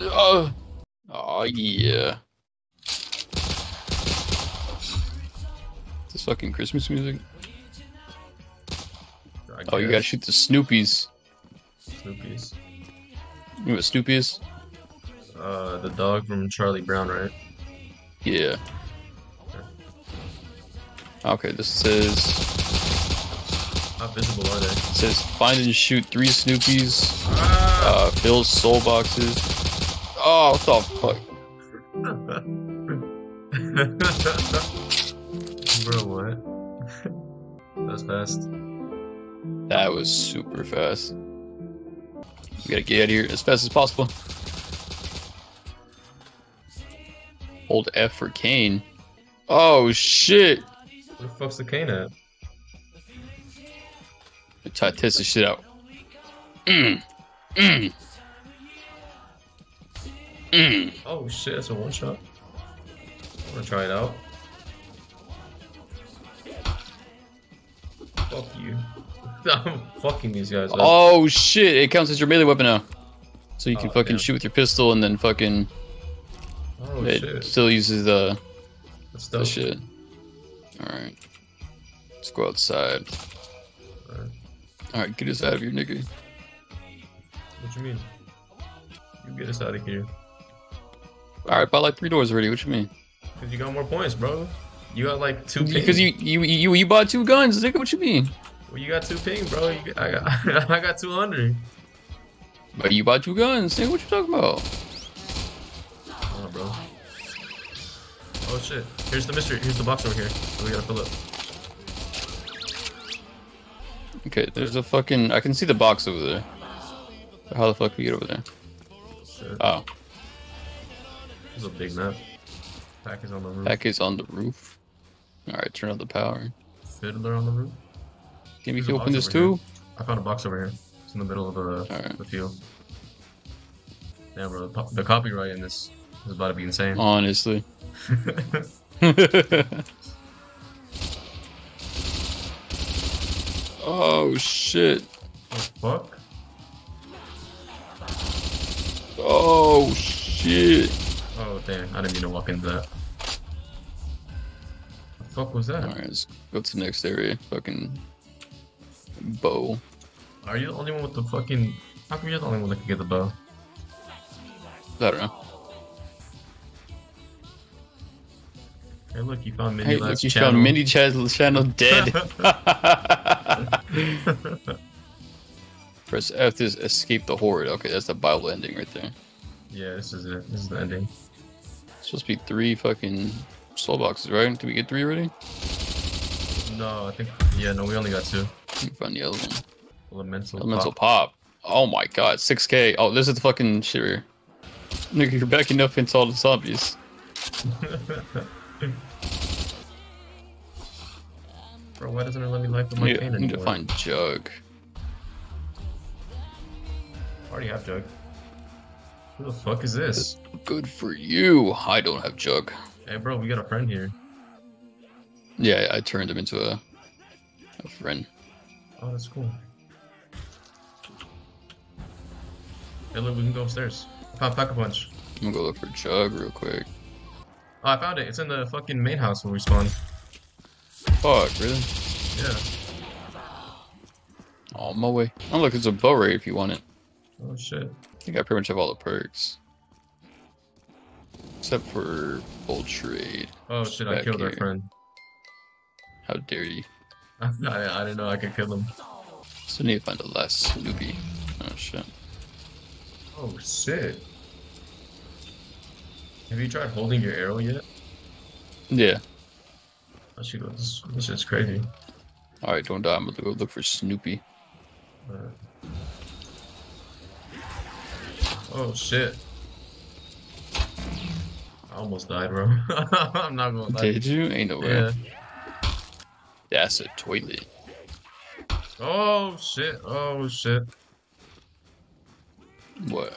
Oh, oh yeah. This fucking Christmas music. Oh, you gotta shoot the Snoopies. Snoopy's. You know what Snoopy is? Uh, the dog from Charlie Brown, right? Yeah. Okay, this says How visible are they? it says find and shoot three Snoopies. Ah! Uh, fill soul boxes. Oh, what the fuck? Bro, what? That's fast. That was super fast. We gotta get out of here as fast as possible. Hold F for cane. Oh shit! Where the fuck's the cane at? Try to test this shit out. Mm. Mm. Mm. Oh shit, it's a one shot. I'm gonna try it out. Fuck you. I'm fucking these guys up. Oh shit! It counts as your melee weapon now. So you can Oh, fucking damn. shoot with your pistol and then fucking Oh, it shit. still uses the That's the shit. Alright. Let's go outside. Alright. Alright, get us out of here, nigga. What you mean? You get us out of here. Alright, bought like three doors already. What you mean? Cause you got more points, bro. You got like two. Because you, you you you bought two guns, nigga. What you mean? Well, you got two ping, bro. You got, I got I got two hundred. But you bought two guns, nigga. What you talking about? Oh, bro. Oh shit. Here's the mystery. Here's the box over here. So we gotta fill it. Okay, there's a fucking. I can see the box over there. How the fuck we get over there? Shit. Oh, There's a big map. Pack is on the roof. pack is on the roof. Alright, turn on the power. Fiddler on the roof. Can we open this too? I found a box over here. It's in the middle of the, Alright. the field. Yeah, bro. The, the copyright in this is about to be insane. Honestly. oh shit. What the fuck? Oh shit. Oh damn! I didn't mean to walk into that. The fuck was that? Alright, let's go to the next area. Fucking bow. Are you the only one with the fucking? How come you're the only one that can get the bow? I don't know. Hey, look, you found Mini Hey, Lab's look, you channel. found Mini Channel channel dead. Press F to escape the horde. Okay, that's the Bible ending right there. yeah, this is it. This is the ending. It's supposed to be three fucking soul boxes, right? Did we get three already? No, I think. Yeah, no, we only got two. Let me find the other one. Elemental. Elemental pop. pop. Oh my god, 6k. Oh, this is the fucking shit here. Nigga, you're backing up into all the zombies. Bro, why doesn't it let me light the my Yeah, cane I need to find Jug. I already have jug. Who the fuck is this? Good for you. I don't have Jug. Hey, bro, we got a friend here. Yeah, I turned him into a, a friend. Oh, that's cool. Hey, look, we can go upstairs. I found pack a punch. I'm gonna go look for Jug real quick. Oh, I found it. It's in the fucking main house where we spawned. Fuck, really? Yeah. Oh, my way. Oh, I'm looking for a bow ray if you want it. Oh shit. I think I pretty much have all the perks. Except for Bold Trade. Oh shit, I killed our friend. How dare you? I, I didn't know I could kill him. Still need to find the last Snoopy. Oh shit. Oh shit. Have you tried holding your arrow yet? Yeah. Oh shit, this, this is crazy. Alright, don't die. I'm gonna go look for Snoopy. Oh shit. I almost died, bro. I'm not gonna lie. Did you? Ain't no way. Yeah. That's a toilet. Oh shit. Oh shit. What?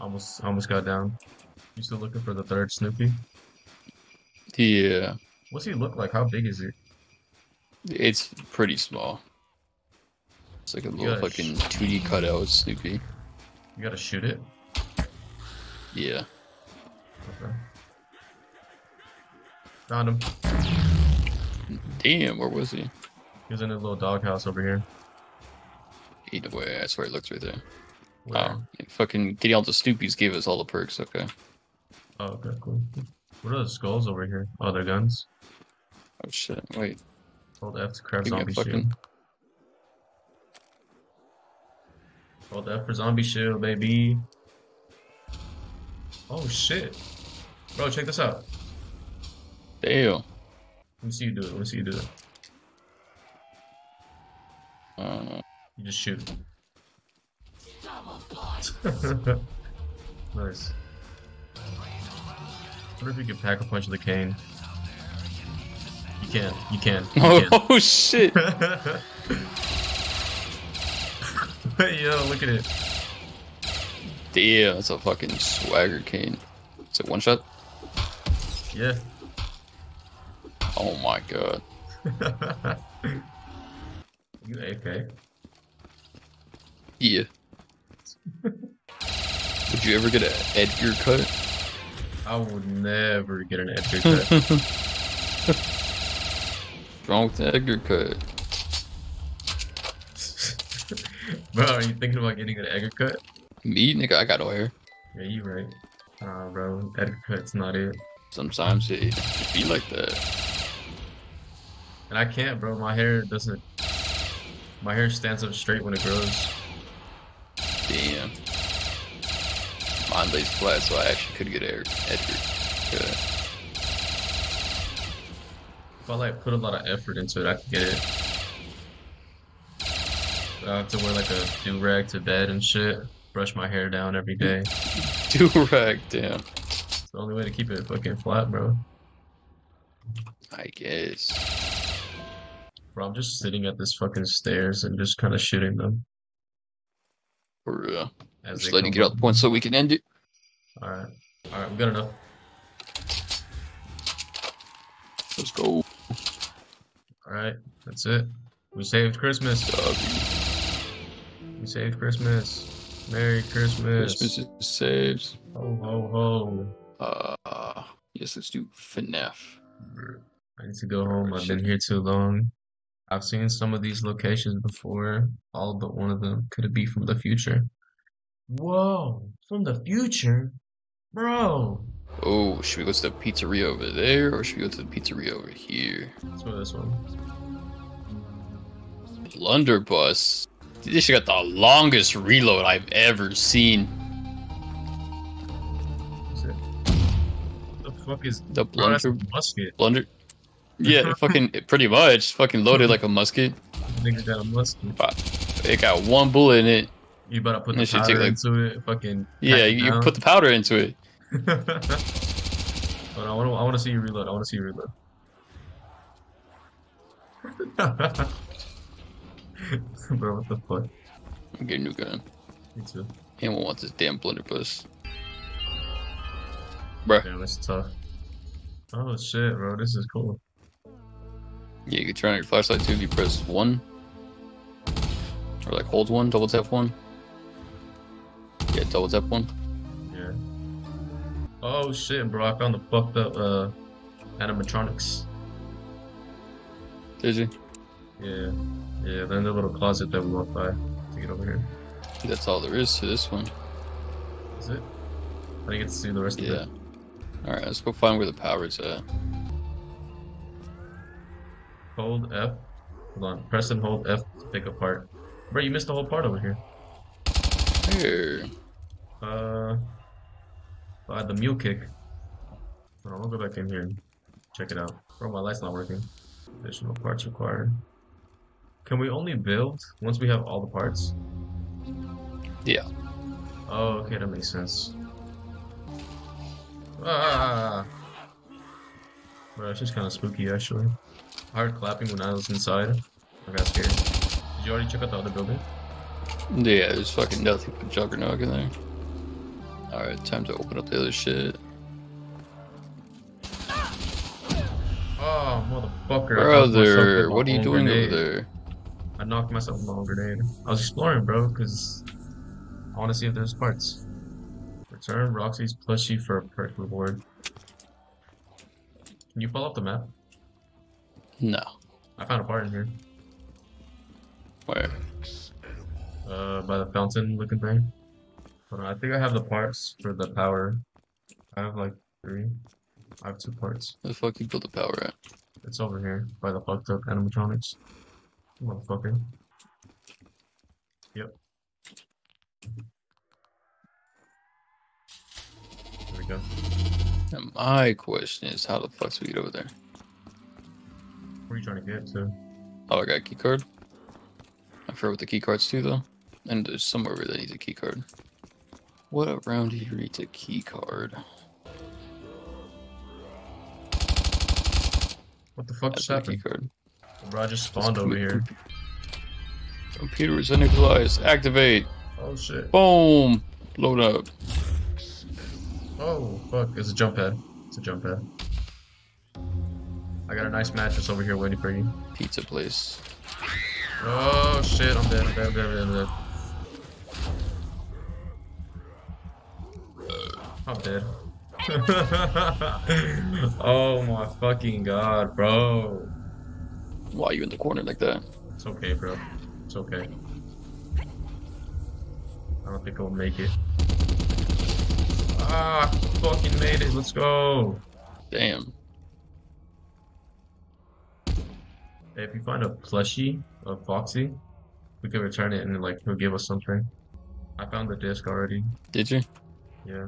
Almost almost got down. You still looking for the third Snoopy? Yeah. What's he look like? How big is he? It's pretty small. It's like a little Gosh. fucking 2D cutout Snoopy. You gotta shoot it. Yeah. Okay. Found him. Damn, where was he? He was in his little doghouse over here. Either way, I swear he looked right there. Where? Oh, fucking getting all the Snoopies gave us all the perks. Okay. Oh, okay, cool. What are the skulls over here? Oh, they're guns. Oh shit. Wait. Hold F to a zombie fucking- shield. Hold F for zombie shield, baby. Oh shit. Bro, check this out. Damn. Let me see you do it. Let me see you do it. Uh, You just shoot. nice. wonder if you could pack a punch of the cane. You can. You can. You can. oh shit. Yo, look at it. Damn, that's a fucking swagger cane. Is it one shot? Yeah. Oh my god. you AK. Yeah. Would you ever get an Edgar cut? I would never get an Edgar cut. What's wrong with the Edgar cut? bro, are you thinking about getting an Edgar cut? Me, nigga, I got no hair. Yeah, you right. Nah, bro, Edgar cut's not it. Sometimes it, it be like that. And I can't, bro. My hair doesn't. My hair stands up straight when it grows. Damn. Mine lays flat, so I actually could get Ed- Edgar cut. If I like put a lot of effort into it, I could get it. I have to wear like a do rag to bed and shit. Brush my hair down every day. Do rag, damn. It's the only way to keep it fucking flat, bro. I guess. Bro, I'm just sitting at this fucking stairs and just kind of shooting them For real. as Just they let you get out up. the point so we can end it. All right, all right, I'm good enough. Let's go. All right, that's it. We saved Christmas. W. We saved Christmas. Merry Christmas. Christmas is saved. Ho ho ho. Uh, yes, let's do FNAF. I need to go home. I've been here too long. I've seen some of these locations before. All but one of them. Could it be from the future? Whoa, from the future? Bro. Oh, should we go to the pizzeria over there, or should we go to the pizzeria over here? Let's go this one. Blunderbuss. Dude, This got the longest reload I've ever seen. What the fuck is The Bro, blunder, musket. blunder. Yeah, fucking pretty much. Fucking loaded like a musket. Nigga got a musket. It got one bullet in it. You better put the powder take, like- into it. Fucking. Yeah, it you, you down. put the powder into it. but I want to. I want to see you reload. I want to see you reload. Bro, what the fuck? I'm getting a new gun. Me too. Anyone wants this damn blunderbuss? Bruh. Damn, that's tough. Oh shit, bro, this is cool. Yeah, you can turn on your flashlight too if you press one. Or like hold one, double tap one. Yeah, double tap one. Yeah. Oh shit, bro, I found the fucked up uh animatronics. Did you? Yeah. Yeah, they're the little closet that we walked by to get over here. That's all there is to this one. Is it? I didn't get to see the rest Yeah. of it. Yeah. Alright, let's go find where the power's at. Hold F. Hold on. Press and hold F to pick apart. Bro, you missed the whole part over here. Here. Uh, uh the mule kick. Hold on, I'll go back in here and check it out. Bro, my light's not working. Additional parts required. Can we only build once we have all the parts? Yeah. Oh, okay, that makes sense. Ah! Bro, it's just kind of spooky, actually. I heard clapping when I was inside. I got scared. Did you already check out the other building? Yeah, there's fucking nothing but Juggernaut in there. Alright, time to open up the other shit. Oh, motherfucker. Brother, what are you doing over there? Knocked myself with my grenade. I was exploring, bro, because I want to see if there's parts. Return Roxy's plushie for a perk reward. Can you pull up the map? No. I found a part in here. Where? Uh, by the fountain looking thing. Hold on, I think I have the parts for the power. I have like three. I have two parts. Where the fuck you build the power at? It's over here by the fucked up animatronics. Motherfucker. Yep. There we go. And my question is, how the fuck do we get over there? Where are you trying to get to? Oh, I got a key card. I forgot what the key cards do though. And there's somewhere where that needs a key card. What around here needs a key card? What the fuck That's just my key card. Bro, I just spawned over here. Computer is initialized. Activate. Oh shit. Boom. Load up. Oh fuck, it's a jump pad. It's a jump pad. I got a nice mattress over here waiting for you. Pizza place. Oh shit, I'm dead, I'm dead, I'm dead, I'm dead, I'm dead. I'm dead. oh my fucking god, bro. Why are you in the corner like that? It's okay, bro. It's okay. I don't think I'll make it. Ah, fucking made it. Let's go. Damn. Hey, if you find a plushie of Foxy, we can return it and like he'll give us something. I found the disc already. Did you? Yeah.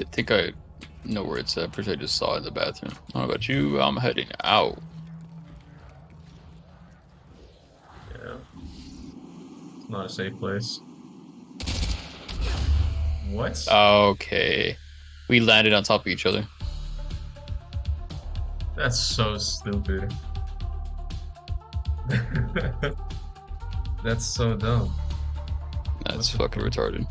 I think I know where it's at. Pretty I just saw it in the bathroom. How about you. I'm heading out. Yeah. It's not a safe place. What? Okay. We landed on top of each other. That's so stupid. That's so dumb. That's What the fucking retarded.